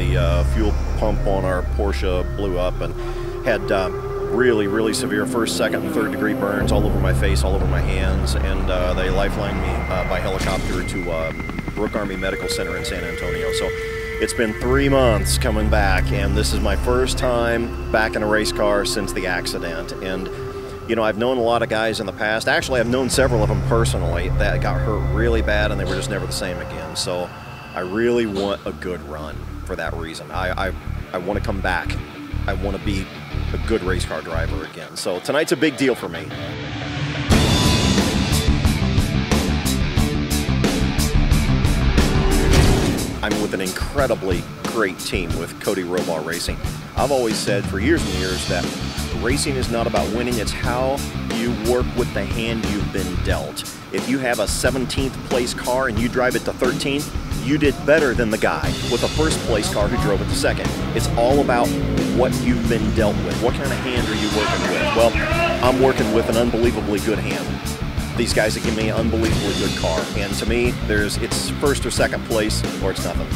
The uh, fuel pump on our Porsche blew up and had uh, really, really severe first, second, and third degree burns all over my face, all over my hands, and uh, they lifelined me uh, by helicopter to uh, Brooke Army Medical Center in San Antonio. So it's been three months coming back, and this is my first time back in a race car since the accident. And you know, I've known a lot of guys in the past. Actually, I've known several of them personally that got hurt really bad and they were just never the same again. So I really want a good run for that reason. I, I, I want to come back. I want to be a good race car driver again. So tonight's a big deal for me. I'm with an incredibly great team with Codie Rohrbaugh Racing. I've always said for years and years that racing is not about winning, it's how you work with the hand you've been dealt. If you have a 17th place car and you drive it to 13th, you did better than the guy with a first place car who drove it the second. It's all about what you've been dealt with. What kind of hand are you working with? Well, I'm working with an unbelievably good hand. These guys have given me an unbelievably good car. And to me, there's it's first or second place or it's nothing.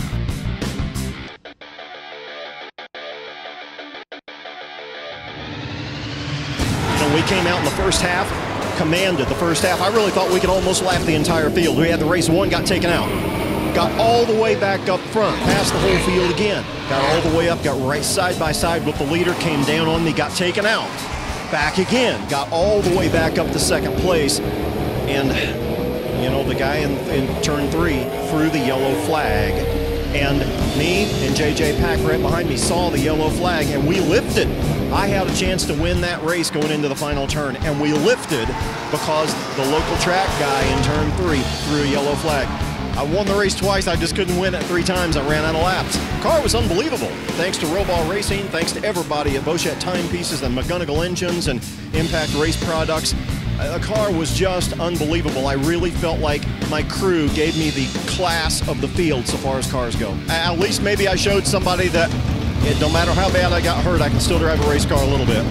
We came out in the first half, commanded the first half. I really thought we could almost lap the entire field. We had the race one, got taken out. Got all the way back up front, past the whole field again. Got all the way up, got right side by side with the leader, came down on me, got taken out. Back again, got all the way back up to second place. And, you know, the guy in, in turn three threw the yellow flag. And me and JJ Pack right behind me saw the yellow flag and we lifted. I had a chance to win that race going into the final turn, and we lifted because the local track guy in turn three threw a yellow flag. I won the race twice. I just couldn't win it three times. I ran out of laps. The car was unbelievable. Thanks to Rohrbaugh Racing, thanks to everybody at Bochette Timepieces and McGonigal Engines and Impact Race Products. The car was just unbelievable. I really felt like my crew gave me the class of the field so far as cars go. At least maybe I showed somebody that it, no matter how bad I got hurt, I can still drive a race car a little bit.